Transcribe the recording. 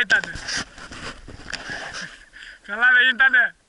Aí, Tadeu. Pela aí, Tadeu.